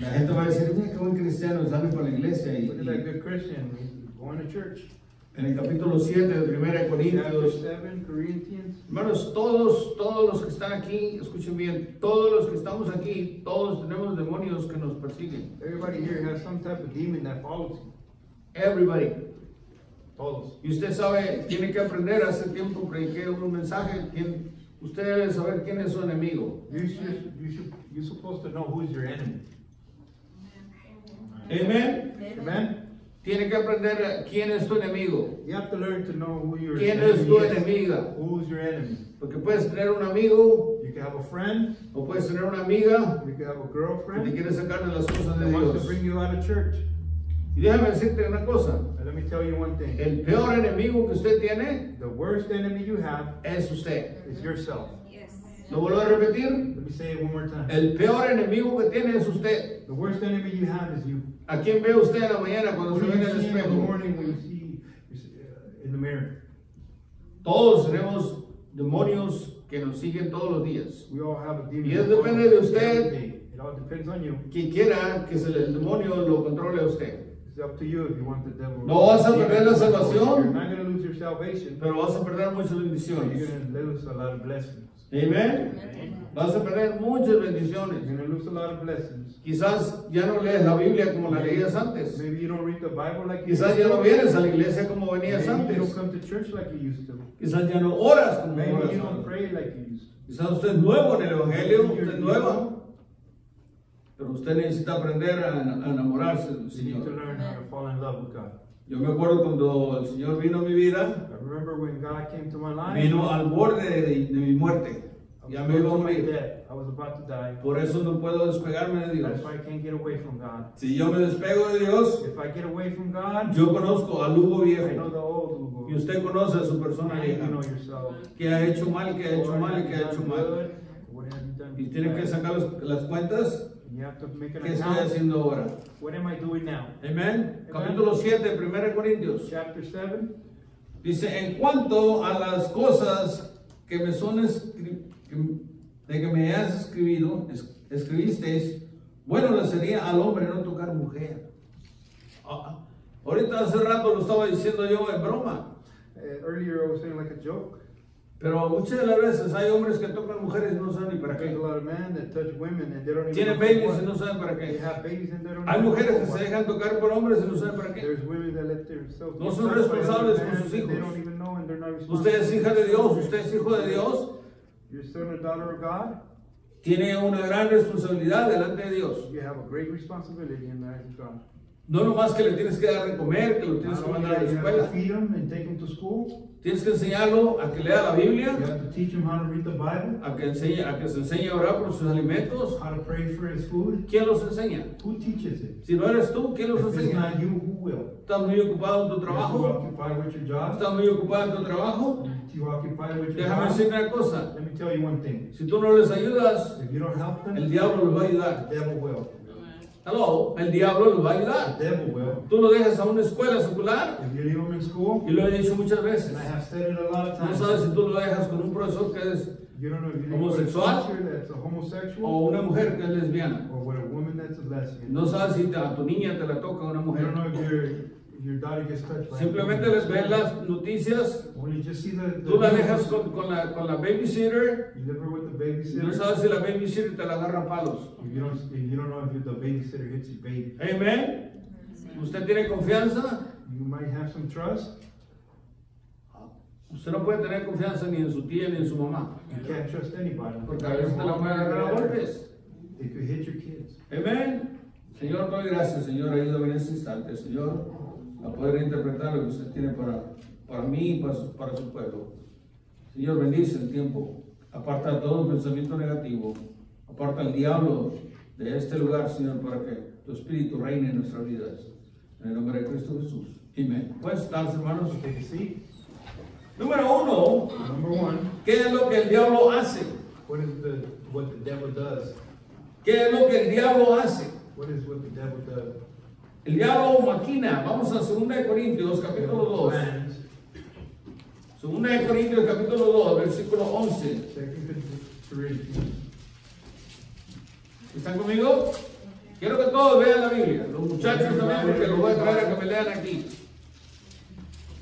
La gente va a decir, mira qué buen cristiano, sale para la iglesia. Y, Look at that good Christian, he's going to church. en el capítulo 7 de 1 Chapter Corintios, 7, Corinthians. hermanos, todos, todos los que están aquí, escuchen bien, todos los que estamos aquí, todos tenemos demonios que nos persiguen. Everybody here has some type of demon that follows you. Everybody. Todos. Y usted sabe, tiene que aprender, hace tiempo prediqué un mensaje, usted debe saber quién es su enemigo. You should, you should, you're supposed to know who's your enemy. Amén. Amen? Tiene que aprender quién es tu enemigo, You have to learn to know who your quién enemy es tu is. enemiga. Who's your enemy? Porque puedes tener un amigo You can have a friend, o puedes tener una amiga you can have a girlfriend. que te girlfriend quiere sacar de las cosas de that wants to bring you out of church. Y déjame decirte una cosa, And let me tell you one thing. el peor enemigo que usted tiene The worst enemy you have es usted. is yourself. ¿Lo vuelvo a repetir? Let me say it one more time. El peor enemigo que tiene es usted. The worst enemy you have is you. ¿A quién ve usted en la mañana cuando What se ve en el see in the espejo? morning when you see uh, in the mirror? Todos tenemos demonios que nos siguen todos los días. We all have a. Y eso depende de usted. It all depends on you. Quien quiera que el demonio lo controle a usted. It's up to you if you want the devil. No vas a perder la salvación. not going to lose your salvation. Pero vas a perder muchas bendiciones. Amén. Vas a perder muchas bendiciones. You're going to lose a lot of blessings. Quizás ya no lees la Biblia como la leías antes. Maybe you don't read the Bible like you Quizás used ya no to. vienes a la iglesia como venías Maybe you don't antes. come to church like you used to. Quizás ya no oras como Maybe oras you don't antes. pray like you used to. Quizás usted es nuevo en el Evangelio, usted es nueva. Pero usted necesita aprender a, a enamorarse del You need to Señor. learn how to fall in love with God. Yo me acuerdo cuando el Señor vino a mi vida, remember when God came to my life. vino al borde de, de mi muerte. I Ya was me iba a morir. I was about to die. Por eso no puedo despegarme de Dios. That's why I can't get away from God. Si yo me despego de Dios, If I get away from God, yo conozco al Hugo I know viejo. the old Hugo. Y usted conoce a su persona You vieja. know yourself. Que ha hecho mal, que ha hecho mal que you ha hecho mal. you Y tiene que sacar los- las cuentas. And you have to make an ¿Qué estoy haciendo ahora? What am I doing now? Amén. Capítulo 7, 1 Corintios. Chapter 7. Dice, en cuanto a las cosas que me son de que me has escribido, es- bueno le sería al hombre no tocar mujer. Ah, ahorita hace rato lo estaba diciendo yo en broma, Uh, earlier I was saying like a joke. Pero muchas de las veces hay hombres que tocan mujeres y no saben ni para qué. lot of men that touch women and they don't even Tienen know babies y no saben para qué. Hay mujeres que se dejan tocar por hombres y no saben para qué. No son responsables con sus hijos. Usted es hija de Dios, usted es hijo de Dios, tiene una gran responsabilidad delante de Dios. No nomás que le tienes que dar de comer, que lo tienes Not que mandar a la escuela. Tienes que enseñarlo a que lea la Biblia, a que, enseñe, a que se enseñe a orar por sus alimentos. how to pray for his food. ¿Quién los enseña? Who teaches it? Si no eres tú, ¿quién los enseña? ¿Estás muy ocupado en tu trabajo? ¿Estás muy ocupado en tu trabajo? Déjame job. decirte una cosa. Let me tell you one thing. Si tú no les ayudas, If you don't help them, el diablo los va a ayudar. Hello, el diablo los va a The ayudar. devil will. Tú lo dejas a una escuela secular, If you leave in school, y lo he dicho muchas veces. I have said it a lot of No times, sabes si tú lo dejas con un profesor que es, you don't know if you Homosexual? that's a homosexual o una mujer que es lesbiana. or with a woman that's a lesbian. No sabes si a tu niña te la toca una You mujer. don't know if your, your daughter gets touched by a Simplemente les ven las noticias, When you just see the, the tú la dejas con, con la, con la babysitter, you live her with the y no babysitter. sabes si la babysitter te la agarra a palos. If you don't, if you don't know if the babysitter hits your baby, Amén. Usted tiene confianza. you might have some trust. Usted no puede tener confianza ni en su tía ni en su mamá. You can't trust anybody. Porque a veces te la pueden agarrar a golpes. They could hit your kids. Amén. Señor, doy gracias, Señor, ayúdame en este instante, Señor, a poder interpretar lo que usted tiene para, para mí y para su, para su pueblo. Señor, bendice el tiempo. Aparta todo pensamiento negativo. Aparta el diablo de este lugar, Señor, para que tu espíritu reine en nuestras vidas. En el nombre de Cristo Jesús. Amén. Pues, estarse, hermanos. Seat. Número uno, Number one, ¿qué es lo que el diablo hace? what is the what the devil does? ¿Qué es lo que el diablo hace? What is what the devil does? El diablo maquina. Vamos a 2 de Corintios, capítulo 2. Plans. Segunda de Corintios capítulo 2, versículo 11. Second Corinthians. ¿Están conmigo? Quiero que todos lean la Biblia, los muchachos también, porque los voy a traer a que me lean aquí.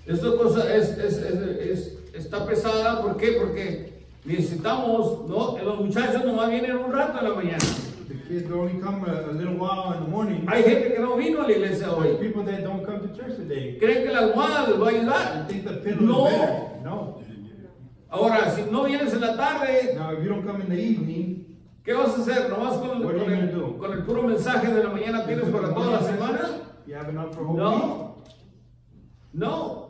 Esta cosa es- está pesada, ¿por qué? Porque necesitamos, no, los muchachos nomás vienen un rato en la mañana. The kids only come a, a little while in the morning. Hay gente que no vino a la iglesia hoy. people that don't come to church today. Creen que la almohada les va a ayudar. think the pillow No. is better. No. Ahora, si no vienes en la tarde, Now, if you don't come in the evening, ¿qué vas a hacer? ¿Nomás con What are con you el- do? con el puro mensaje de la mañana tienes para toda la semana? You have enough for whole week. No. No.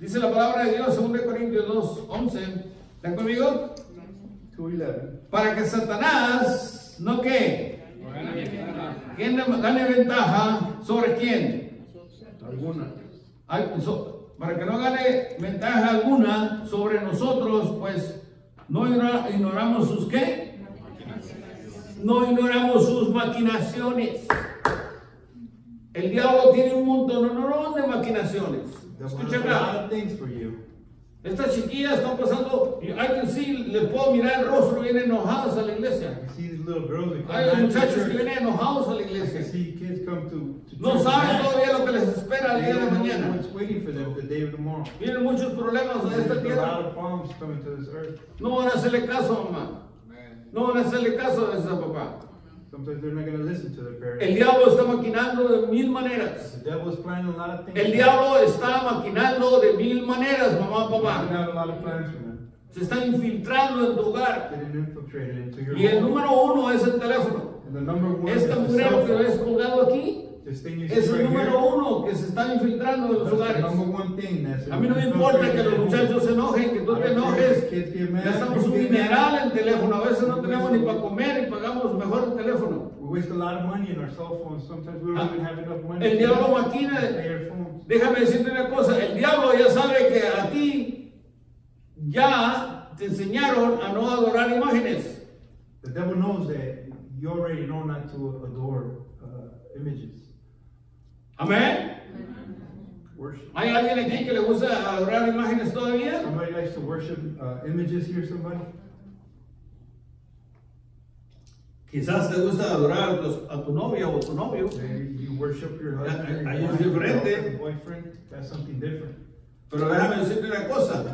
Dice la palabra de Dios, 2 Corintios 2, 11. ¿Están conmigo? 211. Para que Satanás, ¿no qué? ¿Quién gane ventaja sobre quién? Alguna. Para que no gane ventaja alguna sobre nosotros, pues no ignora- ignoramos sus qué? No ignoramos sus maquinaciones. El diablo tiene un montón de maquinaciones. Escucha. Estas chiquillas están pasando, I can see, les puedo mirar el rostro, vienen enojadas a la iglesia. Little girls Hay muchachos que vienen enojados a la I iglesia. see kids come to, to No saben todavía lo que les espera el día de mañana. what's waiting for them the day of tomorrow. Vienen muchos problemas a esta a lot tierra. of problems coming to this earth. No van a hacerle caso, mamá. No van a hacerle caso a ese papá. Sometimes they're not going to listen to their parents. El diablo está maquinando de mil maneras. The devil's planning a lot of things. El diablo está maquinando de mil maneras, mamá, papá. a lot of plans. Se está infiltrando en tu hogar. Y el número uno es el teléfono. Este mugrero cell que ves colgado aquí es el número uno que se está infiltrando en los hogares. A mí no me importa que los muchachos se enojen, que tú te enojes. Gastamos un mineral en teléfono. A veces no tenemos ni para comer y pagamos mejor el teléfono. We waste a lot of money in our cell phones. Sometimes we don't Ah, even have enough money. el diablo maquina. Déjame decirte una cosa, el diablo ya sabe que a ti ya te enseñaron a no adorar imágenes. The devil knows that you already know not to adore uh, images. Amén. Worship. ¿Hay alguien aquí que le gusta adorar imágenes todavía? Somebody likes to worship uh, images here, somebody? Quizás te gusta adorar a tu, a tu novia o tu novio. Maybe you worship your husband, Ahí your es your diferente. girlfriend, boyfriend. That's something different. Pero déjame decirte una cosa.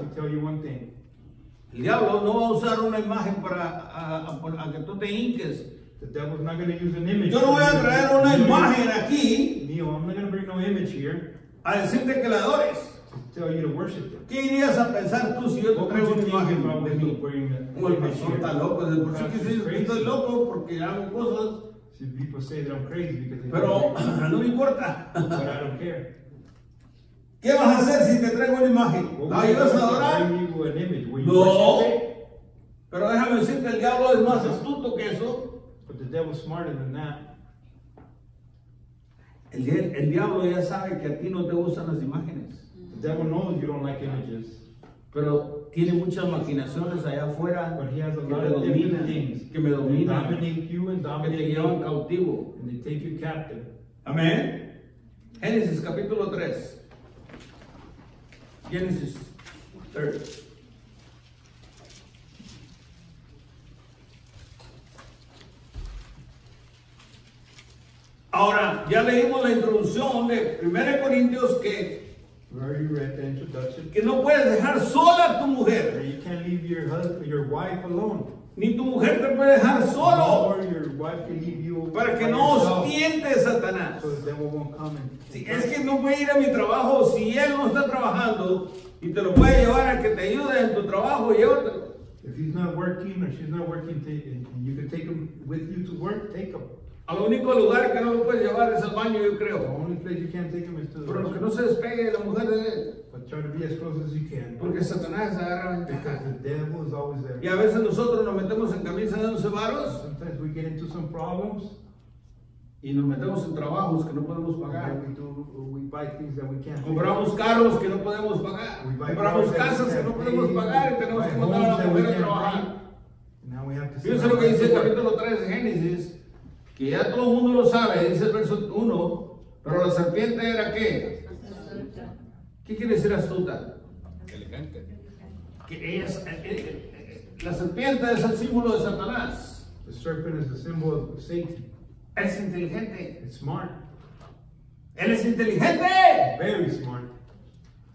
El diablo no va a usar una imagen para a- a- a que tú te hinques. The devil's not going to use an image. Yo no voy a traer una imagen aquí Neo, I'm not going to bring no image here a decirte que la adores. ¿Qué irías a pensar tú si yo te traigo una imagen de mí? Como el pastor está loco, por crazy. estoy loco porque hago cosas, pero no me importa. but I don't care. ¿Qué vas a hacer si te traigo una imagen? ¿La ayudas a adorar? No. Pero déjame decirte, el diablo es más astuto que eso. But the devil's smarter than that. El, el diablo ya sabe que a ti no te gustan las imágenes, The devil knows you don't like images, pero tiene muchas maquinaciones allá afuera but he has a que lot me of dominan, things que me that dominan, dominate you and que te dominate llevan cautivo. and they take you captive. Amén. Génesis capítulo 3. Génesis 3. Ahora, ya leímos la introducción de 1 Corintios que, que no puedes dejar sola a tu mujer, you can't leave your husband, your wife alone. Ni tu mujer te puede dejar solo, para que no os tiente Satanás. the Sí, es que no puede ir a mi trabajo si él no está trabajando y te lo puede llevar a que te ayude en tu trabajo, llévatelo. If he's not working or she's not working, take, and you can take him with you to work, take him. Al único lugar que no lo puedes llevar es al baño, yo The creo. only place you can't take him is to the Pero que no se despegue la mujer de él, But try to be as close as you can. porque Satanás agarra Because ventaja. the devil is always there. Y a veces nosotros nos metemos en camisa de once varos Sometimes we get into some problems. y nos metemos en trabajos que no podemos And pagar. we do, we buy things that we can't. Compramos carros que no podemos pagar. We buy Compramos cars that we casas que can't no podemos pay. pagar y tenemos Buy que mandar a la homes that we mujer a can't trabajar. pay. Now we have to Fíjense send lo que our dice el capítulo 3 de Génesis, que ya todo el mundo lo sabe, dice el verso 1, pero la serpiente era qué? ¿Qué quiere decir astuta? Elegante. Que ella es- eh, eh, eh, la serpiente es el símbolo de Satanás. The serpent is the symbol of Satan. Es inteligente. It's smart. Él es inteligente. Very smart.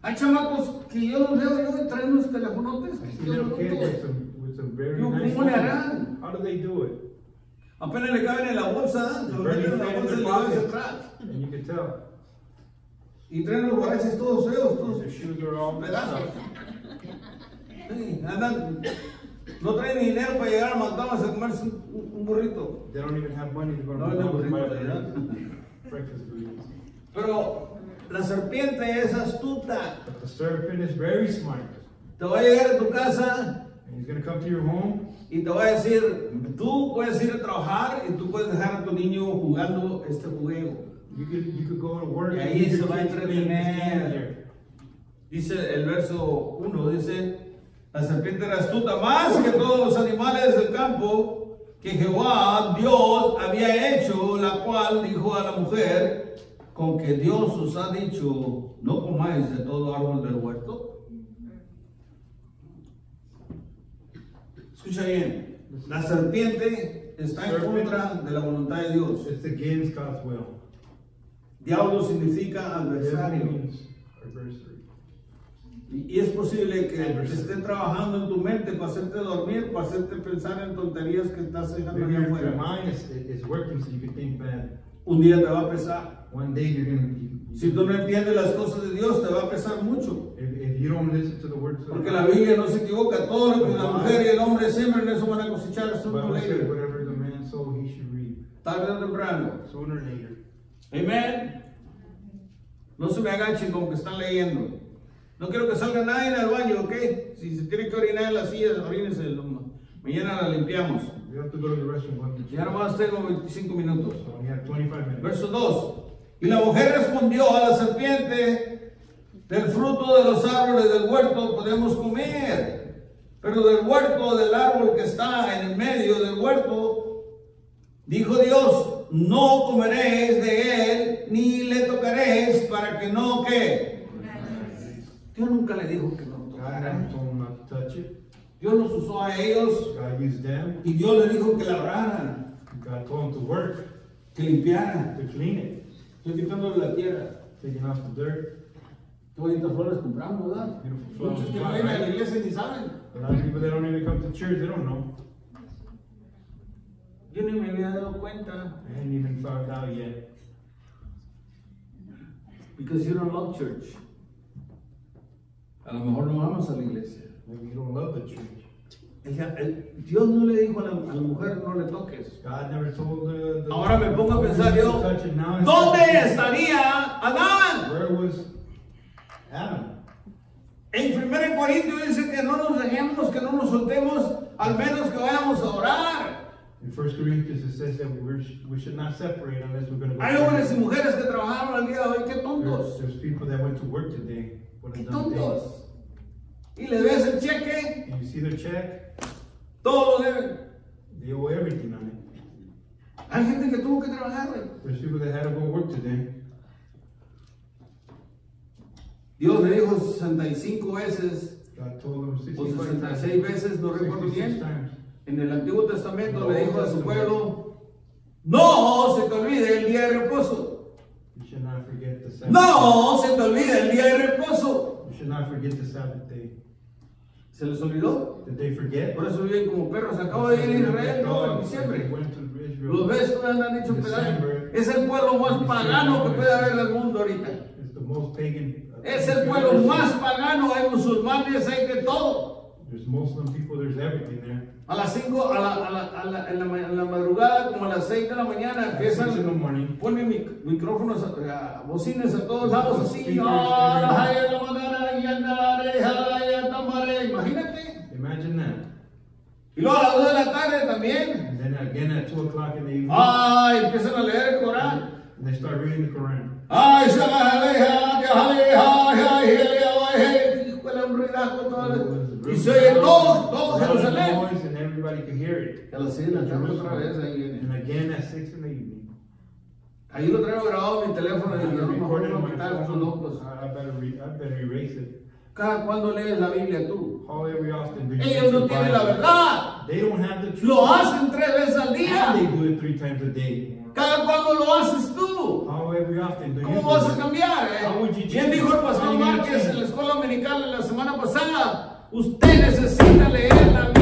Hay chamacos que yo los veo yo traen unos telefonotes. Yo los with some, with some very Yo, nice ¿cómo le harán? How do they do it? Apenas le caben en la bolsa, Barely meten en la bolsa y le pockets. atrás. And you can tell. Y traen los guaraches todos feos, todos pedazos. Sí, andan, no traen dinero para llegar a McDonald's a comerse un, un burrito. They don't even have money to go to No burritos. Pero la serpiente es astuta. But the serpent is very smart. Te va a llegar a tu casa And he's going to come to your home y te va a decir, tú puedes ir a trabajar y tú puedes dejar a tu niño jugando este juego. You could you could go to work Y and ahí se va a entretener. Dice el verso 1, dice, la serpiente era astuta más que todos los animales del campo que Jehová, Dios, había hecho, la cual dijo a la mujer, con que Dios os ha dicho, no comáis de todo árbol del huerto. Escucha bien, la serpiente está en contra de la voluntad de Dios. It's against God's will. Diablo significa adversario. Y es posible que estén trabajando en tu mente para hacerte dormir, para hacerte pensar en tonterías que estás dejando allá afuera. mind is, is working so you can think bad. Un día te va a pesar. One day you're going to. Si tú no entiendes las cosas de Dios, te va a pesar mucho. If, if you don't listen to the words of Porque God, la Biblia no se equivoca. Todo lo que la mujer y el hombre siembran, eso van a cosechar. Tarde o temprano. Amén. No se me agachen como que están leyendo. No quiero que salga nadie al baño, ¿ok? Si se tiene que orinar en la silla, orínese. Mañana la limpiamos. You have to go to the restroom. Ya nomás tengo 25 minutos. So we have 25 minutes. Verso 2. Y la mujer respondió a la serpiente, del fruto de los árboles del huerto podemos comer, pero del huerto, del árbol que está en el medio del huerto, dijo Dios, no comeréis de él, ni le tocaréis para que no que. Dios nunca le dijo que no tocaran. Dios los usó a ellos God used them. y Dios le dijo que labraran, God told him to work, que limpiaran. to clean it, Estoy quitándole la tierra. taking off the dirt. Qué bonitas flores compramos, ¿verdad? Muchos que no vienen a la iglesia ni saben. A lot of people that don't even come to church, they don't know. Yo ni me había dado cuenta. I hadn't even found out yet. Because you don't love church. A lo mejor no amas a la iglesia. Maybe you don't love the church. El- el- Dios no le dijo a la, a la mujer no le toques. God never told the. the Ahora me pongo a pensar yo, ¿dónde estaría Adán? Where was Adam? En 1 Corintios dice que no nos dejemos, que no nos soltemos, al menos que vayamos a orar. In 1 Corinthians, it says that we're, we should not separate unless we're going to go. Hay hombres y mujeres que trabajaron el día de hoy, qué There's, tontos, there's people that went to work today. What qué tontos. Y le ves el cheque, And you see their check, todo lo deben. they owe everything on it. Hay gente que tuvo que trabajar. There's people that had to go work today. Dios le dijo 65 veces, God told them o 65 times. 66 veces, no recuerdo bien. En el Antiguo Testamento le dijo a su pueblo, no se te olvide el día de reposo. You should not forget the Sabbath. No se te olvide el día de reposo. You should not forget the Sabbath day. ¿Se les olvidó? Did they forget? Por eso viven como perros. Acabo de ir a Israel ¿no? en diciembre. Los ves, todavía han hecho pedazos. Es el pueblo más pagano que puede haber del mundo ahorita. Uh, Es el pueblo más pagano. Hay musulmanes, hay de todo. There's Muslim people, there's everything there. A las 5, a la, a la, a la, en, la, ma- en la madrugada, como a las 6 de la mañana, empiezan, ponen mic- micrófonos, a- a- a todos lados así. Ah. Imagínate. Imagine that. Y luego a las 2 de la tarde también. And then again at 2 o'clock in the evening, Ay, empiezan a leer el Corán. and they start reading the Quran. Ay, Y se oye todo, Jerusalén. Noise and everybody could hear it. A las 6 de la tarde otra vez ahí viene. And again at 6 in the evening. Ahí lo traigo grabado en mi teléfono I y no quitar locos. Better, re- I better erase it. Cada cuando lees la Biblia tú. How every often do you Ellos no tienen la verdad. They don't have the truth. Lo hacen tres veces al And they día. do it three times a day. Cada cuando lo haces tú. How every often do you ¿Cómo vas a cambiar? eh? How would you Bien change? dijo el pastor Márquez en la escuela dominical la semana pasada. Usted necesita leer la Biblia.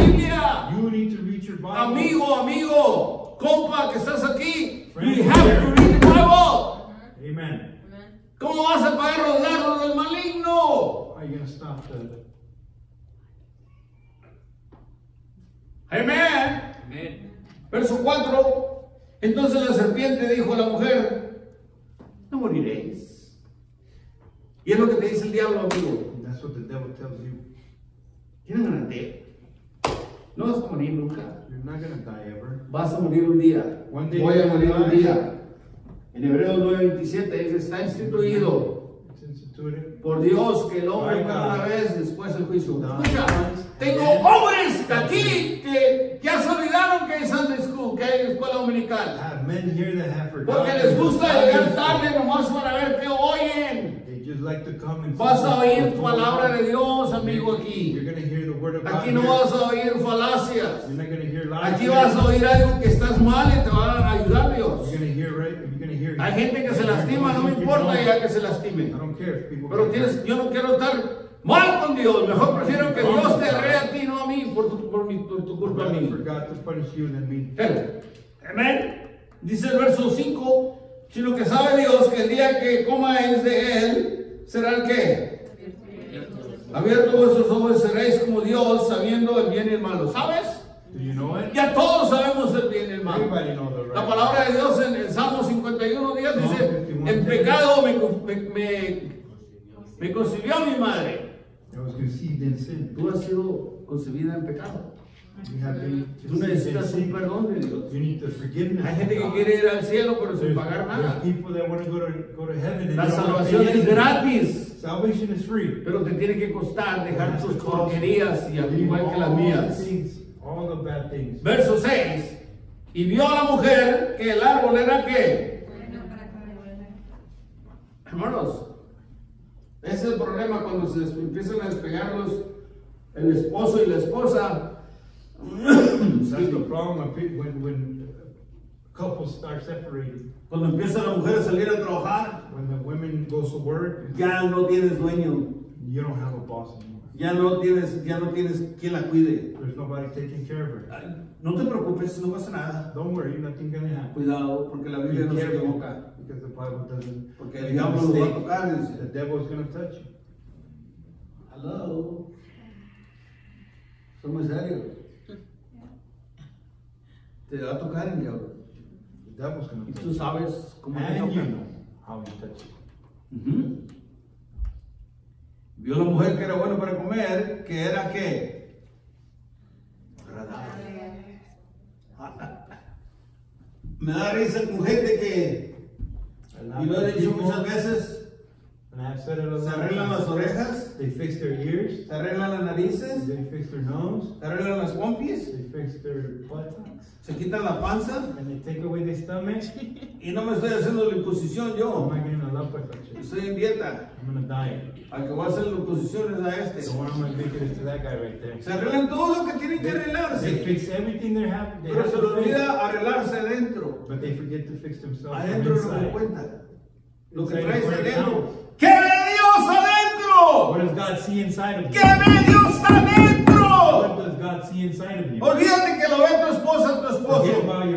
You need to read your Bible. Amigo, amigo, compa que estás aquí. Friend You have to read the Bible. Amen. ¿Cómo vas a pagar los dardos del maligno? How are you going to stop the Amén. Verso 4. Entonces la serpiente dijo a la mujer, no moriréis. Y es lo que te dice el diablo, amigo. That's what the devil tells you. ¿Quieren ganarte? No vas a morir nunca. You're not to die ever. Vas a morir un día. One day Voy a morir gonna un día. En Hebreos 9:27 dice, está instituido por Dios que el hombre muera una vez después el juicio. No. Escucha, tengo hombres aquí que ya se olvidaron que hay Sunday School, que hay escuela dominical. Porque les gusta llegar tarde nomás para ver qué oyen. They just like to come and Vas a oír palabra de Dios, amigo, aquí. Aquí no vas a oír falacias. Aquí vas a oír algo que estás mal y te va a ayudar Dios. Hay gente que se lastima, no me importa ya que se lastime. Pero tienes, yo no quiero estar mal con Dios. Mejor prefiero que Dios te arre a ti, no a mí, por tu, por mi- por tu culpa a mí. amén. Dice el verso 5, sino que sabe Dios que el día que comáis de él, será el que. Abiertos vuestros ojos seréis como Dios, sabiendo el bien y el malo. ¿Sabes? You know it? Ya todos sabemos el bien y el malo. Right. La palabra de Dios en el Salmo 51 días dice, No, 51 en pecado me, me, me, me concibió mi madre. Tú has sido concebida en pecado. Tú necesitas un perdón de Dios. Hay gente que quiere ir al cielo pero sin pagar nada. La salvación es gratis, Salvation is free. pero te tiene que costar dejar tus porquerías y al igual que las all mías. all the bad things. Verso 6. Y vio a la mujer que el árbol era qué? Hermanos, ese es el problema cuando se empiezan a despegar los, el esposo y la esposa. That's the problem when, when couples start separating. Cuando empieza la mujer a salir a trabajar, When the women goes to work, ya no tienes dueño, you don't have a boss anymore. ya no tienes, ya no tienes quien la cuide. There's nobody taking care of her. Ay, No te preocupes, no pasa nada. Don't worry, nothing gonna happen. Cuidado, porque la Biblia Be no se equivoca. because the Bible doesn't. Porque el make a diablo lo va a mistake. tocar. The devil is gonna touch you. Hello. Son muy serios. Te va a tocar el diablo. Gonna Y tú sabes cómo te And you toca. know how. Vio la mujer que era bueno para comer, que era qué? Agradable. Me da risa con gente que, y lo he dicho muchas veces, se arreglan las orejas, They fix their ears. se arreglan las narices, They fix their nose. se arreglan las pompis, They fix their buttocks. se quitan la panza, And they take away their stomach. y no me estoy haciendo la imposición I'm yo, not getting a touch. estoy en dieta, I'm gonna diet. al que voy a hacer las imposiciones a este. The one I'm make it is to that guy right there. Se arreglan todo lo que tienen que They arreglarse. fix everything they have. They Pero have se les olvida arreglarse adentro. But they forget to fix themselves Adentro no cuenta. Lo que traes adentro. God see inside of you? ¿Qué ve Dios What adentro? does God see inside of you? Olvídate que lo ve tu esposa, tu esposo.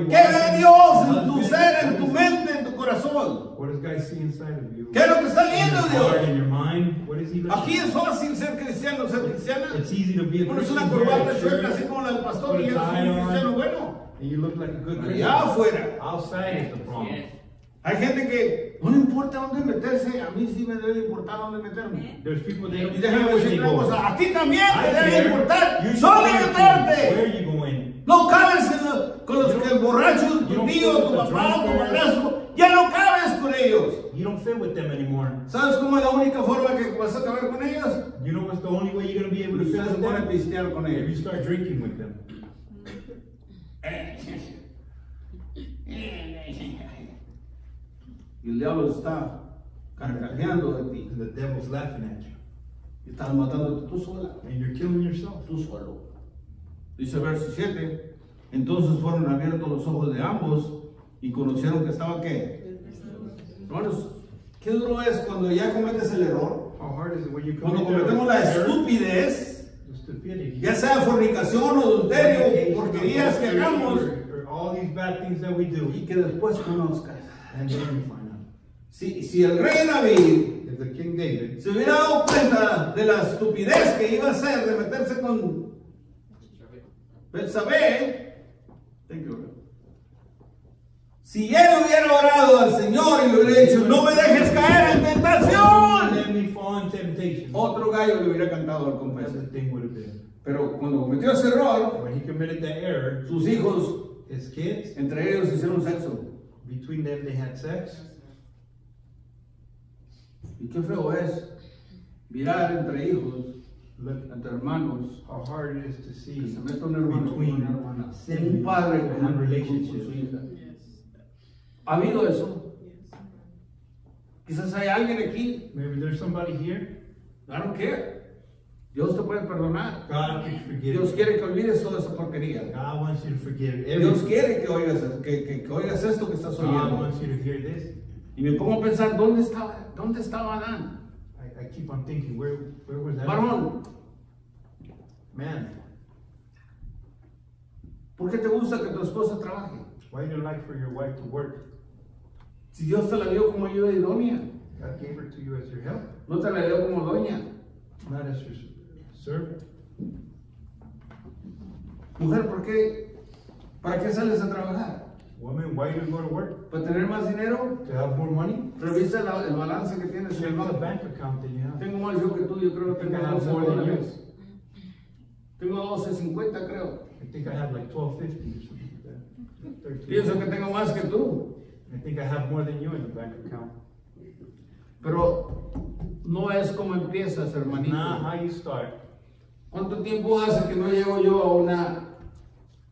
¿Qué ve Dios en tu ser, en tu mente, en tu corazón? What does God see inside of you? ¿Qué es lo que está viendo Dios? in your mind? What is He Aquí es fácil ser cristiano, ser cristiana. It's easy to be a Pones una corbata church, así como la del pastor y eres un cristiano bueno. and you look like a good Christian. Allá afuera. Outside is the problem. Hay gente que no le importa dónde meterse, a mí sí me debe importar dónde meterme. There's people that Y déjame decirte una cosa, a ti también te debe care. importar dónde meterte. you going? No cabes en lo- con los que el borracho, You tu don't tío, fit tu with the papá, tu madrastro, ya no cabes con ellos. You don't fit with them anymore. ¿Sabes cómo es la única forma que vas a acabar con ellos? You know what's the only way you're gonna be able to fit with them? pistear con If you ellos. start drinking with them. Y el diablo está carcajeando de ti. And the devil's laughing at you. Y estás matándote tú sola. And you're killing yourself. tú solo. Dice verso 7, entonces fueron abiertos los ojos de ambos y conocieron que estaba qué. Hermanos, qué duro es cuando ya cometes el error, How hard is it when you cuando cometemos la estupidez, ya sea fornicación o adulterio, porquerías que hagamos, all these bad things that we do, y que después conozcas. and then you find out. Si, si el rey David If the King David se hubiera dado cuenta de la estupidez que iba a hacer de meterse con Betsabé, si él hubiera orado al Señor y le hubiera dicho, no me dejes caer en tentación, let me fall in temptation, otro gallo le hubiera cantado al been. Pero cuando cometió ese error, When he committed the error, sus hijos, his kids, entre ellos, hicieron sexo. between them they had sex. Y qué feo es mirar entre hijos, entre hermanos, how hard it is to que see se meta un hermano con between una hermana, siblings un padre that con, su hija. ¿Ha habido eso? Quizás hay alguien aquí, Maybe there's somebody here. I don't care. Dios te puede perdonar. God can forgive. Dios quiere que olvides toda esa porquería. God wants you to forgive Dios quiere que oigas, que, que- que oigas esto que estás God oyendo. wants you to hear this. Y me pongo a pensar, ¿dónde estaba, dónde estaba Adán? I, I keep on thinking, where, where was that? Varón, Man, ¿por qué te gusta que tu esposa trabaje? why do you like for your wife to work? Si Dios te la dio como ayuda idónea, God gave her to you as your help, no te la dio como doña. not as your servant. Mujer, ¿por qué? ¿Para qué sales a trabajar? Woman, why do you go to work? ¿Para tener más dinero? To have more money? Revisa la- el balance que tienes en Check the bank account that you have. Tengo más yo que tú, yo creo que tengo I have 12 more than you. dólares. Tengo 12.50 creo. I think I have like twelve fifty or something like that. Pienso que tengo más que tú. I think I have more than you in the bank account. Pero no es como empiezas, hermanito. not how you start. ¿Cuánto tiempo hace que no llego yo a una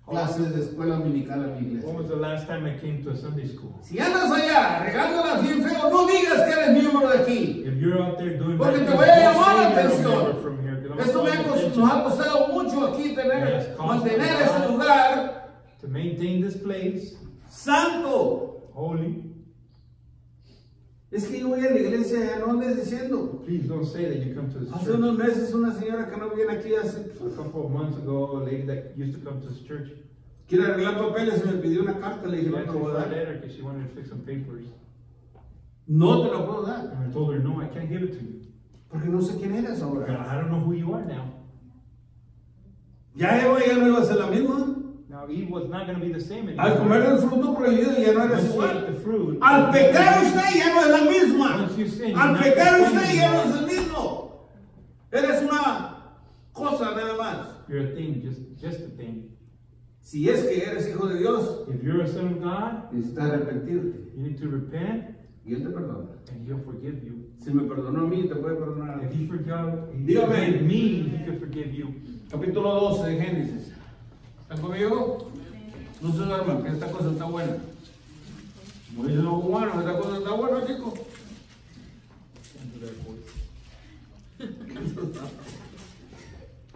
clase de escuela dominical a mi When was the last time I came to a Sunday school? Si andas allá regándolas bien feo, no digas que eres miembro de aquí. If you're out there doing Porque te voy a llamar la atención. from here, 'cause I'm Esto me ha calling nos ha costado mucho aquí tener, Yes, mantener este lugar To maintain this place santo. holy, Es que yo voy a la iglesia, no andes diciendo. please don't say that you come to this Hace church. unos meses una señora que no viene aquí hace, A couple of months ago, a lady that used to come to this church, quiere arreglar papeles y me pidió una carta, le dije, no te voy a dar. letter because she wanted to fix some papers. No te lo puedo dar, And I told her, no, I can't give it to you. porque no sé quién eres ahora. I don't know who you are now. Ya Eva ya no iba a ser la misma. Now, Eve was not going to be the same Al comer el fruto prohibido ya no eres igual. the fruit, Al pecar usted ya no es la misma. Sin, Al pecar usted ya no es el mismo. Eres una cosa nada más. You're a thing, just, just a thing. Si es que eres hijo de Dios, If you're a son of God, necesitas arrepentirte you need to repent y Él te perdona. and he'll forgive you. Si me perdonó a mí, te puede perdonar a If ti. he forgave, he Dígame. me, he could forgive you. Capítulo 12 de Génesis. ¿Están conmigo? No se duerman, que esta cosa está buena. Como dicen los cubanos, esta cosa está buena, chicos.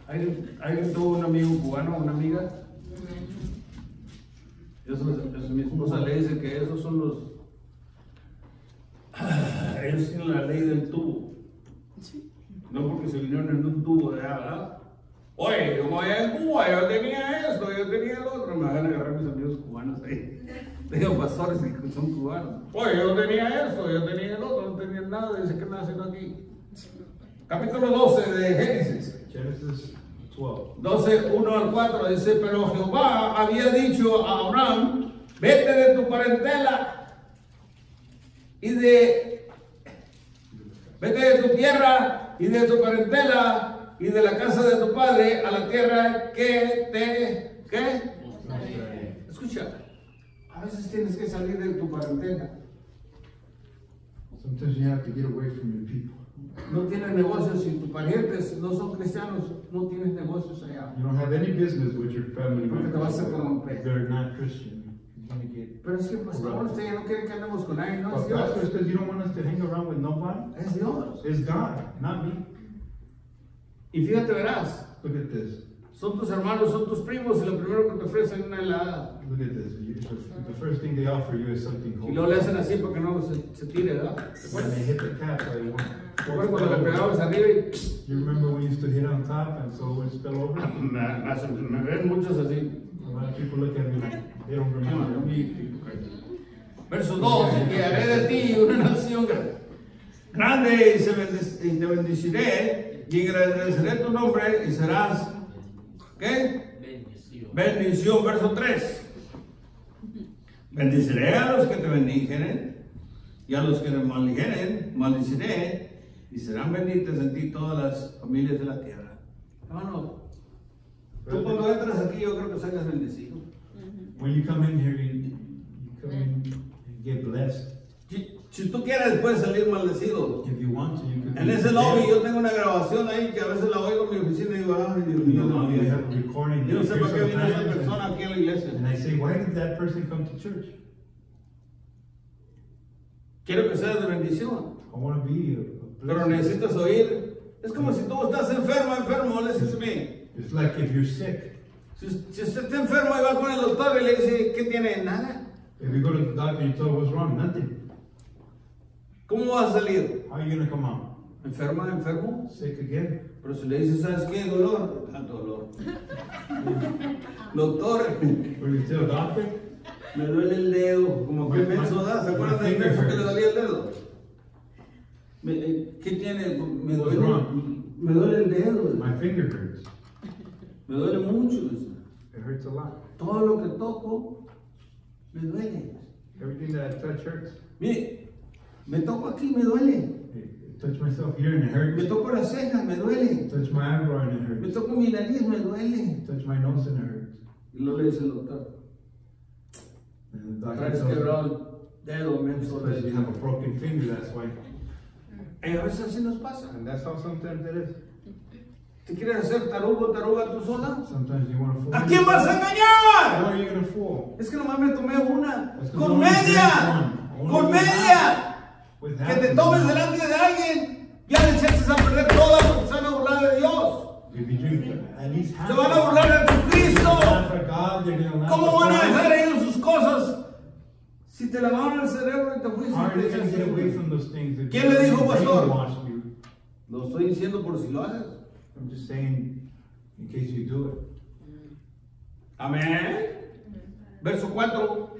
¿Alguien, alguien tuvo un amigo cubano, una amiga? Eso, eso, mi esposa le dice que esos son los. Ellos tienen la ley del tubo. No porque se vinieron en un tubo de allá, Oye, como allá en Cuba, yo tenía esto, yo tenía el otro. Me van a agarrar mis amigos cubanos ahí. Tengo pastores que son cubanos. Oye, yo tenía esto, yo tenía el otro, no tenía nada. Dice que haciendo aquí. Capítulo 12 de Génesis. Genesis 12. 12, 1 al 4 dice, pero Jehová había dicho a Abraham, vete de tu parentela y de, vete de tu tierra y de tu parentela y de la casa de tu padre a la tierra que te, ¿qué? Escucha, a veces tienes que salir de tu parentela. Sometimes you have to get away from your people. No tienes negocios si tus parientes no son cristianos, no tienes negocios allá. You don't have any business with your family Porque te vas a corromper. they're not Christian. Pero es que pastor, usted ya no quiere que andemos con nadie, no es pastor Dios. says you don't want us to hang around with nobody. Es Dios. It's God, not me. Y fíjate, verás, Look at this. son tus hermanos, son tus primos, y lo primero que te ofrecen es una helada. Look at this. You- The, the first thing they offer you is something Y cold. luego le hacen así para que no se, se tire, ¿verdad? ¿Te When they hit the cap, I won't. ¿Te acuerdas cuando le pegabas arriba y You remember we used to hit on top and so it spill over? me, me ven muchos así. A lot of people look at me like they don't remember. Verso 2, y haré de ti una nación grande. Y, se y bendeciré y agradeceré tu nombre y serás, ¿qué? Bendición. Bendición, verso 3. Bendiciré a los que te bendijeren y a los que te maldijeren, maldiciré y serán benditas en ti todas las familias de la tierra. Hermano, tú cuando entras aquí yo creo que salgas bendecido. When you come in here, you, you come in and get blessed. Si, si tú quieres puedes salir maldecido. If you want to, you. En ese lobby yo tengo una grabación ahí que a veces la oigo en mi oficina y digo, ay Dios mío, no, have recording. yo no sé para qué vino esa persona and- aquí a la iglesia. And I say, why did that person come to church? Quiero que seas de bendición. I want to be a, Pero necesitas oír. Es como si tú estás enfermo, enfermo, listen to me. It's like if you're sick. Si, si usted está enfermo y va con el doctor y le dice, ¿qué tiene? Nada. If you go to the doctor you tell what's wrong, nothing. ¿Cómo vas a salir? How are you come out? ¿Enferma, enfermo? Sick again? Pero si le dices, ¿sabes qué? Dolor. Ah, dolor. doctor, doctor? me duele el dedo. Como que My- menso da. ¿Se acuerdan del finger menso que le dolía el dedo? Me- eh, ¿Qué tiene? Me duele, me duele el dedo. My finger hurts. Me duele mucho. It hurts a lot. Todo lo que toco me duele. Everything that I touch hurts. Mire, me toco aquí, me duele. Touch myself here and it Me hurts. toco las cejas, me duele. Touch my eyebrow and it Me hurts. toco mi nariz, me duele. Touch my nose and it hurts. Y luego le dice el doctor, And the doctor traes me, quebrado el dedo, "It's menso. because you have a broken finger, that's why. Y a veces así nos pasa. And that's how sometimes it is. ¿Te quieres hacer tarugo, taruga tú sola? Sometimes you want to fool. ¿A quién vas a How engañar? are you gonna fool? Es que nomás me tomé una. Con me media. Con media. With Que te tomes delante de alguien. Ya le echaste a perder toda porque se van a burlar de Dios. Se van a burlar de tu Cristo. ¿Cómo van a dejar ellos sus cosas? Si te lavaron el cerebro y te fuiste. Echas if ¿Quién le dijo, pastor? Lo estoy diciendo por si lo haces. I'm just saying, in case you do it. Amén. Verso 4.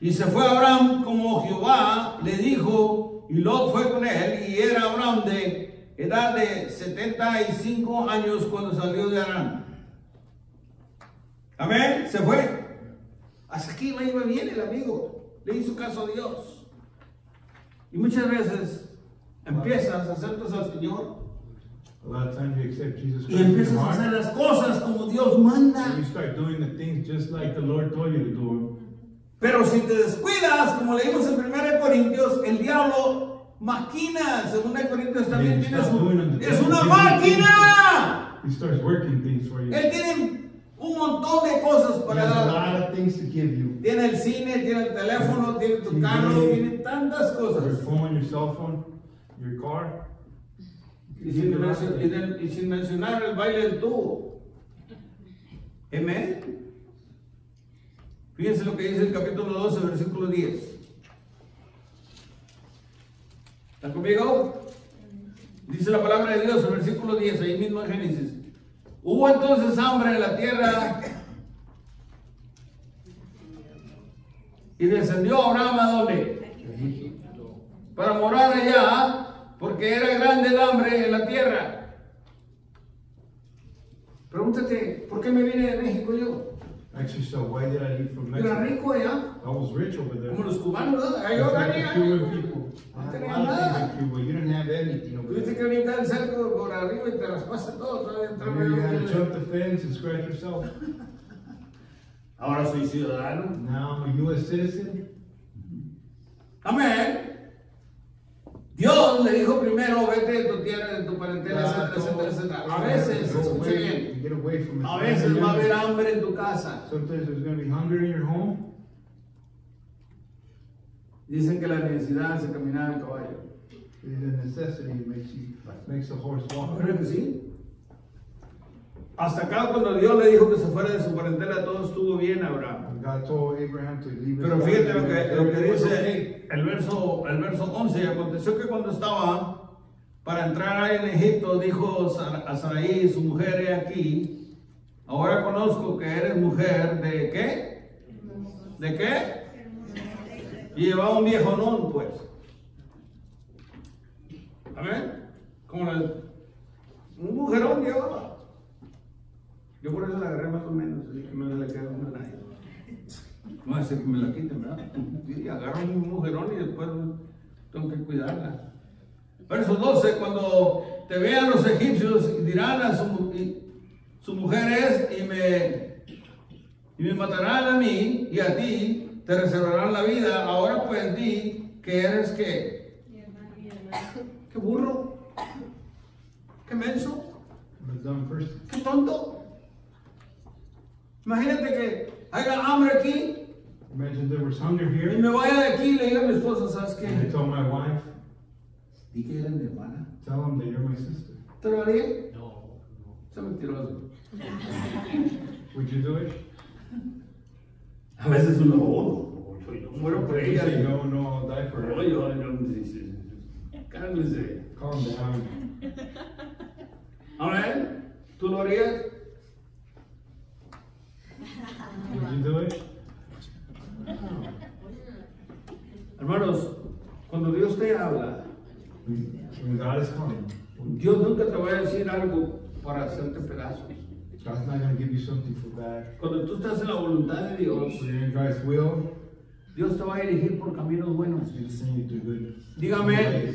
Y se fue Abraham como Jehová le dijo, y Lot fue con él, y era Abraham de edad de 75 años cuando salió de Aram. Amén. Se fue. Hasta aquí me iba bien el amigo. Le hizo caso a Dios. Y muchas veces empiezas a hacer cosas al Señor A lot of times you accept Jesus y empiezas a hacer las cosas como Dios manda. Pero si te descuidas, como leímos en 1 Corintios, el diablo maquina. 2 Corintios también tiene su... ¡Es una máquina! He starts working things for you. Él tiene un montón de cosas He para has a dar. lot of things to give you. Tiene el cine, tiene el teléfono, tiene tu carro, tiene tantas Your cosas. phone, your cell phone, your car. Y sin, mencio- y de- y sin mencionar el baile del tubo. Amén. Fíjense lo que dice el capítulo 12, versículo 10. ¿Están conmigo? Dice la palabra de Dios, el versículo 10, ahí mismo en Génesis. Hubo entonces hambre en la tierra y descendió Abraham a dónde? Para morar allá, porque era grande el hambre en la tierra. Pregúntate, ¿por qué me vine de México yo? Ask yourself, why did I leave from Yo era Mexico? rico allá, I was rich over there. como los cubanos, ¿verdad? Ahí Just yo like the venía. Cuban people. I No had a tenía lot of nada. things in Cuba. You didn't have anything over Tuviste there. que brincar el cerco por arriba y te raspaste todo. Here you had to jump the fence and scratch yourself. Ahora soy ciudadano. Now I'm a U.S. citizen. Amén. Dios le dijo primero, vete de tu tierra, de tu parentela, etcétera, etcétera, etcétera. A veces, escuche bien, Get away from it. a veces va a haber hambre en tu casa. Sometimes there's going to be hunger in your home. Dicen que la necesidad hace caminar el caballo. It's a necessity. It makes you makes the horse walk. ¿Verdad que sí? Hasta acá cuando Dios le dijo que se fuera de su parentela, todo estuvo bien, Abraham. And God told Abraham to leave his Pero fíjate lo que, lo que dice el verso, el verso 11. Y aconteció que cuando estaba para entrar ahí en Egipto, dijo a Sarai, su mujer, he aquí, ahora conozco que eres mujer de qué? ¿De qué? Y llevaba un viejo non, pues. Amén. Como la- un mujerón llevaba. Yo por eso la agarré más o menos, así que no le queda una a. No es que me la quiten, ¿verdad? Sí, agarro un mujerón y después tengo que cuidarla. Verso 12, cuando te vean los egipcios dirán a su, y- su mujer es y me, y me matarán a mí y a ti, te reservarán la vida. Ahora pues di que eres que, qué burro, qué menso. ¡Qué tonto! Imagínate que haya hambre aquí Imagine there was hunger y here. me vaya de aquí y le diga a mi esposa, ¿sabes And I told my wife, Di que eres mi hermana. tell them that you're my sister. ¿Te lo haría? No, no. Soy mentiroso. Would you do it? A veces uno, oh, yo, yo muero por You say no, no, I'll die for No, her. yo, yo. Cálmese. Calm down. Amén. ¿Tú lo harías? Would you do it? Hermanos, cuando Dios te habla, Dios nunca te va a decir algo para hacerte pedazos. God's not going to give you something for bad. Cuando tú estás en la voluntad de Dios, God's will, Dios te va a dirigir por caminos buenos. Dígame.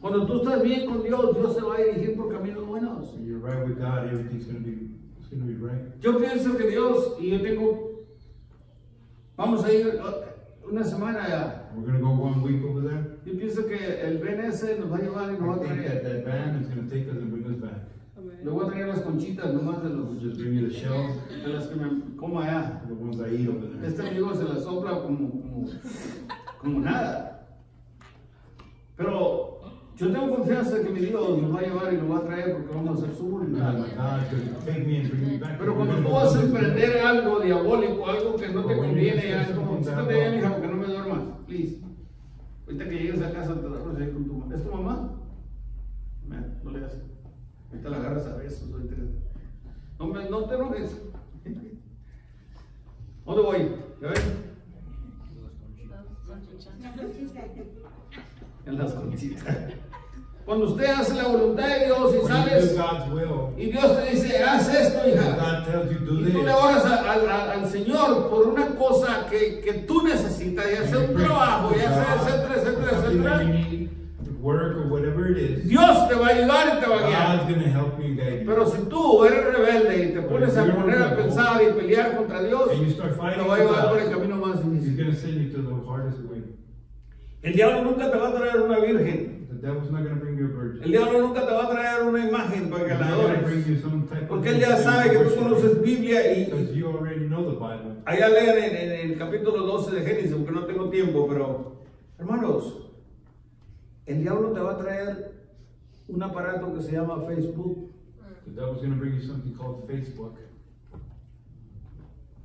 Cuando tú estás bien con Dios, Dios te va a dirigir por caminos buenos. You're right with God, everything's going to be, it's going to be right. Yo pienso que Dios, y yo tengo, vamos a ir una semana allá. We're going to go one week over there. Yo pienso que el BNS nos va a llevar y nos va a that traer. that van is going to take us and bring us back. Le voy a traer las conchitas nomás de, los, just bring you the shells, de las que me como allá. the ones I eat over there. Este amigo se la sopla como, como, como nada. Pero yo tengo confianza que mi Dios nos va a llevar y nos va a traer porque vamos a hacer su voluntad. bring me back. Pero cuando tú vas a emprender algo diabólico, algo que no te conviene, siéntate está bien, hija, porque no me duermas, please. Ahorita que llegues a casa te agarras ahí con tu mamá. ¿Es tu mamá? Man, no le hagas. Ahorita la agarras a besos. ahorita. No, me, no te enojes. ¿Dónde voy? ¿Ya ven? En las conchitas. Cuando usted hace la voluntad de Dios y When you do sales y Dios te dice, haz esto, hija. Y tú le oras a- a- a- al Señor por una cosa que, que tú necesitas, ya sea un trabajo, ya sea etcétera, etcétera, etcétera. need, work or whatever it is, Dios te va a ayudar y te va a guiar. Help you and guide you. Pero si tú eres rebelde y te pones a poner a pensar y pelear contra Dios, And you start te fighting va a llevar por el camino más He's difícil. going to send you to the hardest way. El diablo nunca te va a traer una virgen. The devil's not going to bring you a virgin. El diablo nunca te va a traer una imagen para que la adores. Porque él ya sabe que tú conoces Biblia y, you already know the Bible. Allá lean en, en el capítulo 12 de Génesis, porque no tengo tiempo, pero hermanos, el diablo te va a traer un aparato que se llama Facebook The devil's to bring you something called Facebook.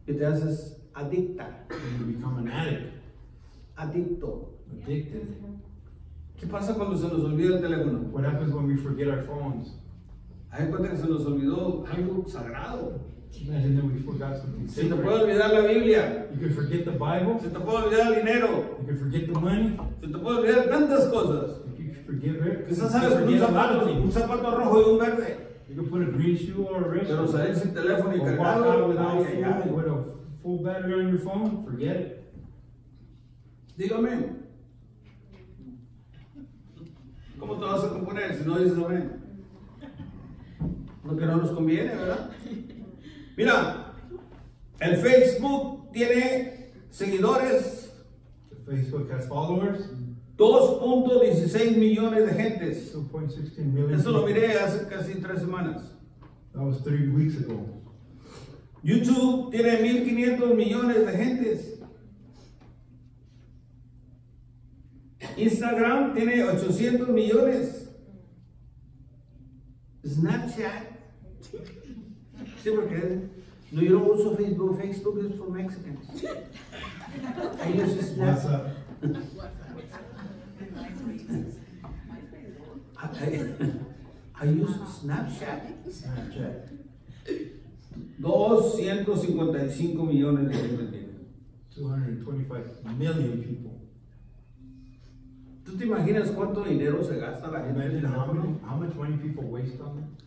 y te haces adicta, you become an addict, adicto. addicted. ¿Qué pasa cuando se nos olvida el teléfono? What happens when we forget our phones? Hay cuenta que se nos olvidó algo sagrado. Imagine that we forgot something Se te puede sacred. olvidar la Biblia, You could forget the Bible. se te puede olvidar el dinero, You could forget the money. se te puede olvidar tantas cosas. You could forget it. Quizás sabes con un zapato, un zapato rojo y un verde, You could put a green shoe or a red pero salir sin teléfono y cargado, out without ay, ay, ay. with a full battery on your phone. Forget it. Dígame. ¿Cómo te vas a componer si no dices amén? Porque no nos conviene, ¿verdad? Mira, el Facebook tiene seguidores, Facebook has followers. 2.16 millones de gentes. 2.16 million. Eso lo miré hace casi tres semanas. That was three weeks ago. YouTube tiene 1.500 millones de gentes. Instagram tiene 800 millones. Snapchat Sí, porque no, yo no uso Facebook. Facebook is for Mexicans. I use What's Snap. up? I, use Snapchat. Snapchat. 255 millones de gente tiene. 225 million people. ¿Tú te imaginas cuánto dinero se gasta la gente? en Imagine how many, how much money people waste on them.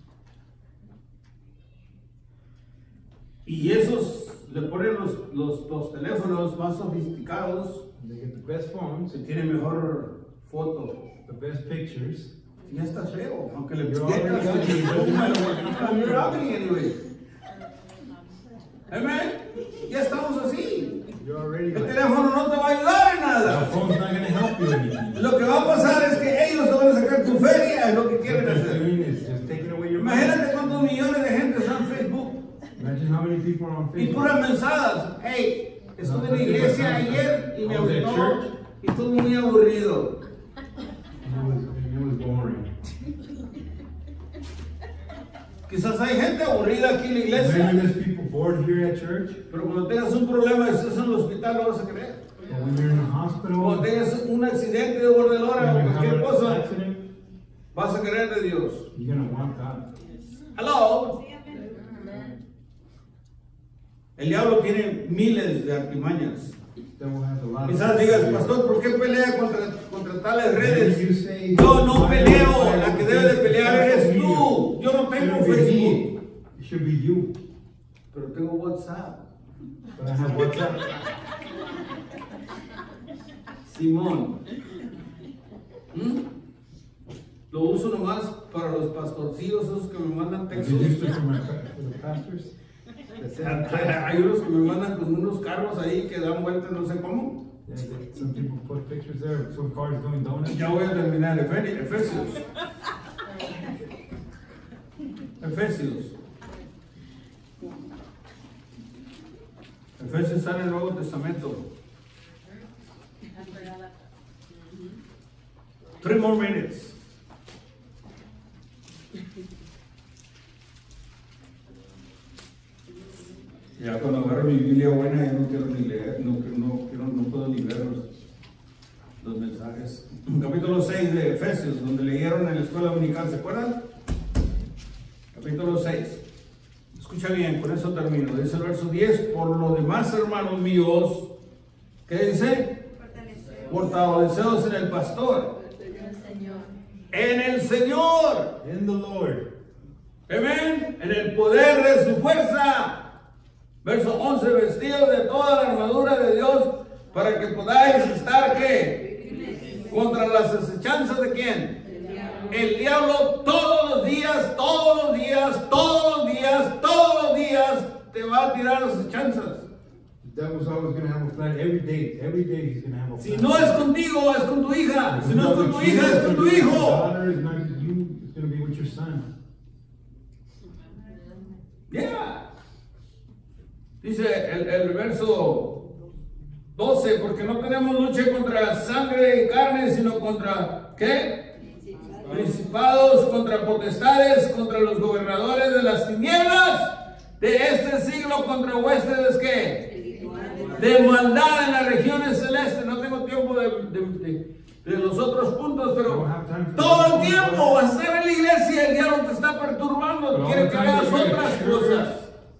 Y esos le ponen los, los, los teléfonos más sofisticados, they get the best phones, se tiene mejor foto. the best pictures. Y ya está feo, aunque le You're metas ugly anyway. Amen. Ya estamos así. You're already El teléfono no te va a ayudar en nada. phone's not gonna help you anything. Lo que va a pasar es que ellos te van a sacar tu feria, es lo que quieren hacer. Imagínate cuántos millones de gente están en Facebook. Imagine how many people are on y puras mensadas. Hey, estuve en la iglesia ayer y me gustó y estuvo muy aburrido. Quizás hay gente aburrida aquí en la iglesia, bored here at church, pero cuando tengas un problema y estés en el hospital lo vas a creer. but when you're in the hospital, Cuando tengas un accidente de o cualquier cosa, accident, vas a creer de Dios. you're gonna want God. Hello. El diablo tiene miles de artimañas. Quizás digas, pastor, ¿por qué pelea contra, contra tales redes? Yo no "Why peleo, la que debe de pelear eres media?" tú. Yo no tengo. Facebook, It should be you. Pero tengo WhatsApp. But I have WhatsApp. Simón. ¿Mm? Lo uso nomás para los pastorcillos esos que me mandan textos. Hay unos que me mandan con unos carros ahí que dan vueltas no sé cómo. Yeah, some people put pictures there, some cars doing donuts. Ya voy a terminar Efe- Efesios. Efesios. Efesios está en el Nuevo Testamento. Three more minutes. Ya cuando agarro mi Biblia buena ya no quiero ni leer, no, no, no puedo ni ver los, los mensajes. Capítulo 6 de Efesios, donde leyeron en la escuela dominical, ¿se acuerdan? Capítulo 6. Escucha bien, con eso termino. Dice el verso 10, por lo demás, hermanos míos, ¿qué dice? Fortaleceos en el pastor, en el Señor, In the Lord. amén, en el poder de su fuerza. Verso 11, vestidos de toda la armadura de Dios, para que podáis estar, ¿qué? Contra las acechanzas de quién? El diablo todos los días, todos los días, todos los días, todos los días te va a tirar las. The devil's always gonna have a plan every day. Every day he's gonna have a plan. Si no es contigo, es con tu hija. Si no es con tu hija, es con tu be with your hijo. your son. Yeah. Dice el, el verso 12, porque no tenemos lucha contra sangre y carne, sino contra, ¿qué? Principados, contra potestades, contra los gobernadores de las tinieblas de este siglo, contra huestes, ¿qué? De maldad en las regiones celestes. No tengo tiempo de, de- de- de los otros puntos, pero todo el tiempo vas a estar en la iglesia el diablo te está perturbando, quiere que you're otras cosas.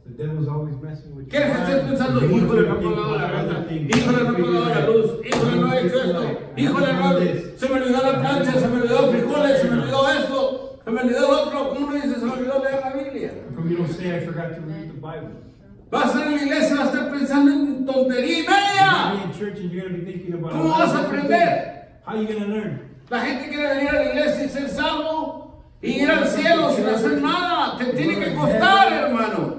The devil's always messing with you. ¿Quieres que estés pensando, híjole, no think pagado la renta, híjole, no pagado la luz, híjole, no he hecho esto, híjole, no, se me olvidó la plancha, se me olvidó frijoles, se me olvidó esto, se me olvidó el otro, ¿cómo no dices, se me olvidó leer la Biblia? Come you don't say I forgot to read the Bible? Vas a la iglesia, vas a estar pensando en tontería y media. ¿Cómo vas a aprender? How are you gonna learn? La gente quiere venir a la iglesia y ser salvo y ir al cielo sin hacer nada. Te tiene que costar, hermano.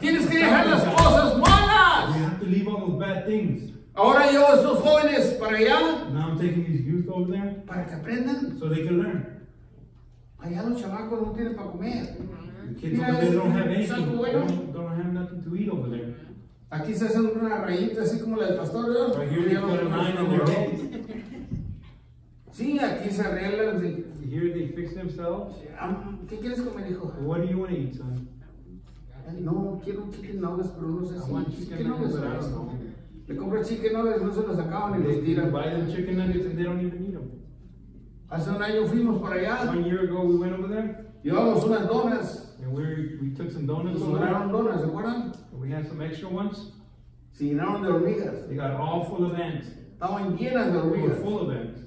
Tienes que you dejar las cosas You malas. have to leave all those bad things. Ahora llevo a estos jóvenes para allá Now I'm taking these youth over there para que aprendan. so they can learn. Allá los chamacos no tienen para comer. The kids Mira, over there don't have anything. bueno. don't, don't have nothing to eat over there. Aquí se hacen una rayita así como la del pastor, ¿verdad? Right here they put a line on their head. Sí, aquí se arreglan. Here they fix themselves. ¿Qué quieres comer, hijo? What do you want to eat, son? No, quiero chicken nuggets, pero no sé I si want chicken chicken nuggets nuggets, but I o don't esto. know. Le compré chicken nuggets, no se los acaban y los tiran. buy them chicken nuggets and they don't even eat them. Hace un año fuimos para allá, One year ago, we went over there llevamos unas donas, and we we took some donuts sobraron donas, ¿se acuerdan? and We had some extra ones. Se llenaron de hormigas, They got all full of ants. estaban llenas de They were hormigas. full of ants.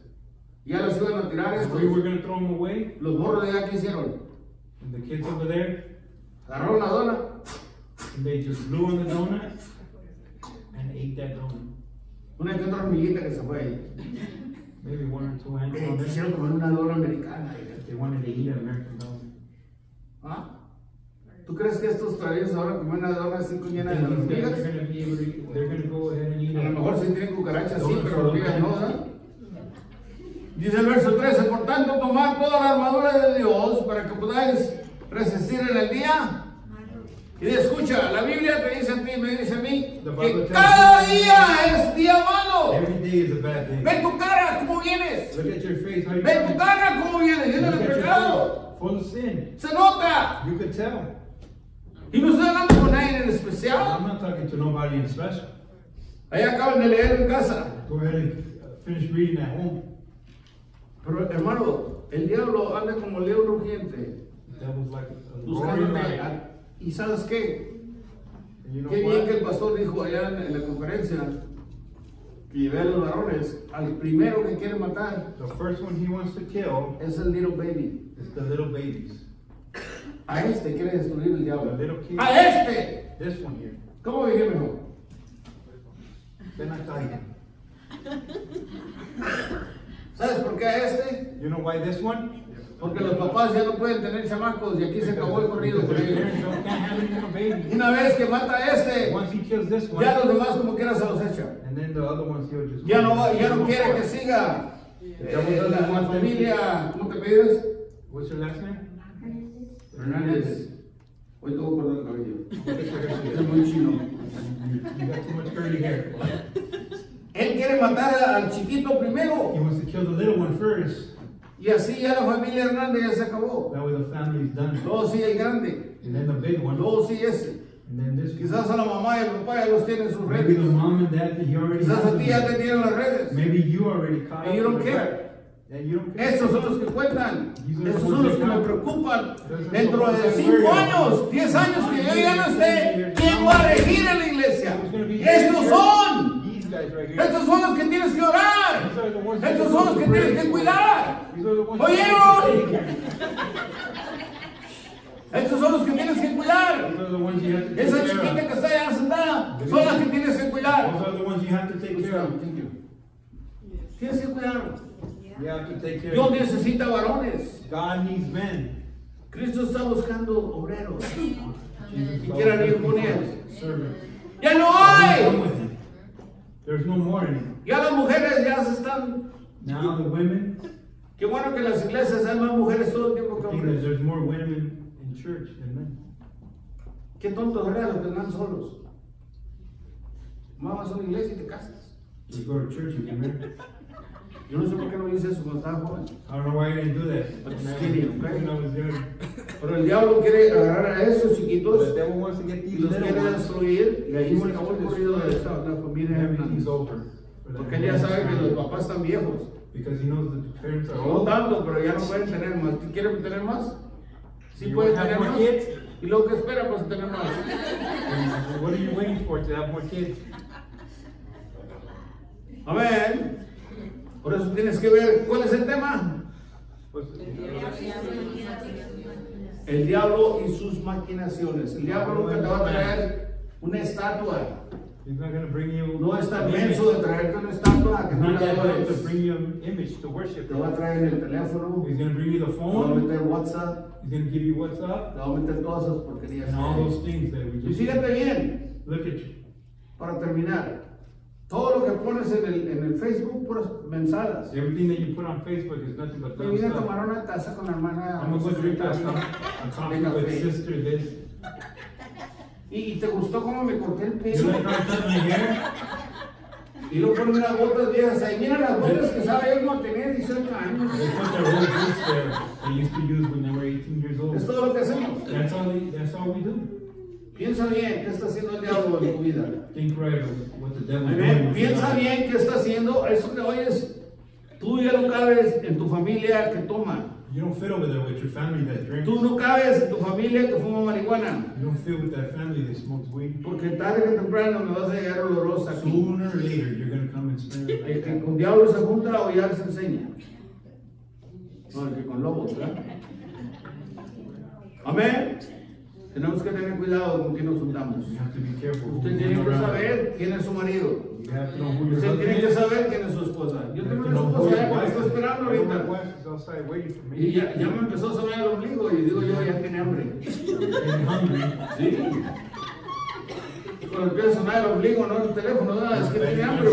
Ya los iban a tirar we were estos. gonna throw them away, Los morros de allá que hicieron, and the kids over there, agarraron la dona, they just blew on the donut and ate that donut. una que otra hormiguita que se fue ahí. Maybe one or two Eh, there. quisieron comer una dona americana. They wanted to eat an American donut. ¿Ah? ¿Tú crees que estos traviesos ahora comen una dona así con llena de hormigas? A lo mejor sí tienen cucarachas, sí, pero hormigas no, ¿verdad? Dice el verso 13, por tanto, tomad toda la armadura de Dios para que podáis resistir en el día. Y escucha, la Biblia te dice a ti, me dice a mí, que cada día es día malo. Ve tu cara, ¿cómo vienes? Ve tu cara, ¿cómo vienes? Lleno de pecado. face, full of sin. Se nota. You could tell. Y no estoy hablando con nadie en I'm especial. not talking to nobody in special. Ahí acaban de leer en casa. Go ahead and finish reading at home. Pero hermano, el diablo anda como león rugiente, buscándote. ¿Y sabes qué? Qué bien que el pastor dijo allá en, en la conferencia que llevé a los varones, al primero que quiere matar The first one he wants to kill es el little baby. is the little babies. A este quiere destruir el The diablo. little kid. A este. This one here. ¿Cómo dije mejor? Tell you. ¿Sabes por qué a este? You know why this one? Porque los papás ya no pueden tener chamacos y aquí se acabó el corrido con ellos. Una vez que mata a este, Once he kills this one, ya los demás como quiera se los echa. and then the other ones he'll just. Ya no, ya no quiere que siga eh, la, la familia, ¿cómo te pides? What's your last name? Hernández. Hoy a cortar el cabello. You Es muy chino. got too much curly hair. Él quiere matar al chiquito He primero. wants to kill the little one first. Y así ya la familia Hernández ya se acabó. That way the family's done. Luego sí el grande. And then the big one. Luego sí ese. And then this. Quizás a la mamá y al papá ya los tienen en sus Maybe the redes. mom and dad, he already Quizás a ti ya te tienen las redes. Maybe you already caught And you don't care. you. Estos son los que cuentan. Estos son los que me preocupan. Dentro de that cinco worry. años, diez años que yo ya no esté, ¿quién va a regir en la iglesia? Estos son. Estos son los que tienes que orar. Estos son los que tienes que cuidar. ¿Oyeron? Estos son los que tienes que cuidar. Esa chiquita que está allá sentada son las que tienes que cuidar. Tienes que cuidar. You have to take care Dios necesita varones. Cristo está buscando obreros. Y quieran ir con él. Ya no hay. There's no him. Ya las mujeres ya se están. Now the women, Qué bueno que las iglesias hay más mujeres todo el tiempo que I hombres. there's more women in church than men. Qué tontos eran los que andan solos. Vamos a una iglesia y te casas. You go to church, you get married. Yo no sé por qué no hice eso cuando estaba joven. I don't know why you didn't do that. But When I was- okay? when I was young. Pero el diablo quiere agarrar a esos chiquitos y los quiere destruir. Y ahí se acabó el corrido de la familia Everything's over. Porque él ya sabe que los papás están viejos. Because he knows that the parents are No old. tanto, pero ya no pueden tener más. ¿Quieren tener más? Sí You pueden tener more más. kids? Y lo que espera pues tener más. What are you waiting for to have more kids? Amén. Por eso tienes que ver cuál es el tema. What's- El diablo y sus maquinaciones. El diablo nunca te va a traer una estatua. He's not gonna bring you. No es tan an image. menso de traerte una estatua que no la to to. Te va a traer el teléfono, He's gonna bring you the te va a phone. meter WhatsApp, He's gonna give you WhatsApp te va a meter todas esas porquerías. and all those things that we Y just. fíjate bien, Look at you. para terminar, todo lo que pones en el, en el Facebook, puras mensadas. Everything that you put on Facebook is nothing but Me vine a tomar una taza con la hermana. I'm drink a, coffee with sister this. ¿Y, y te gustó cómo me corté el You pelo? like how I cut my hair? Y luego ponen unas botas viejas ahí. Mira las botas que sabe tenía 18 años. They put their old boots there they used to use when they were 18 years old. Es todo lo que hacemos. That's all. That's all we do. Piensa bien qué está haciendo el diablo en tu vida. Think right what the with your Piensa bien qué está haciendo. Eso que oyes, tú ya no cabes en tu familia que toma. You don't fit over there with your family that drinks. Tú no cabes en tu familia que fuma marihuana. You don't fit with that family that smokes weed. Porque tarde que temprano me vas a llegar olorosa aquí. Sooner or later, you're gonna come and spend it El like que con diablo se junta o ya se enseña. No, el que con lobos, ¿verdad? Amén. Tenemos que tener cuidado con quién nos juntamos. Usted tiene que saber quién es su marido. Usted tiene que saber quién es su esposa. Yo tengo una esposa que me está esperando ahorita. Y ya, ya me empezó a sonar el ombligo y digo yo, ya tiene hambre. Sí. Cuando empieza a sonar el ombligo, no el teléfono, no, es que tiene hambre.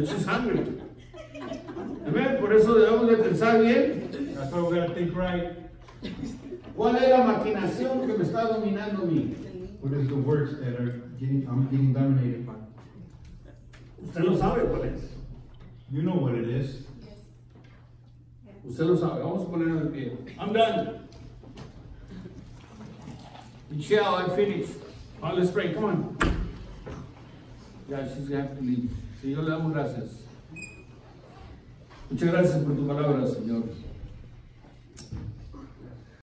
She's hungry. Amén. Por eso debemos de pensar bien That's why we gotta think right. Cuál es la maquinación que me está dominando a mí. What is the works that are getting, I'm getting dominated by? Usted lo sabe cuál es. You know what it is. Usted lo sabe. Vamos a ponernos de pie. I'm done. Michelle, I finished. Oh, let's pray. Come on. Yeah, she's gonna have to leave. Señor, le damos gracias. Muchas gracias por tu palabra, Señor.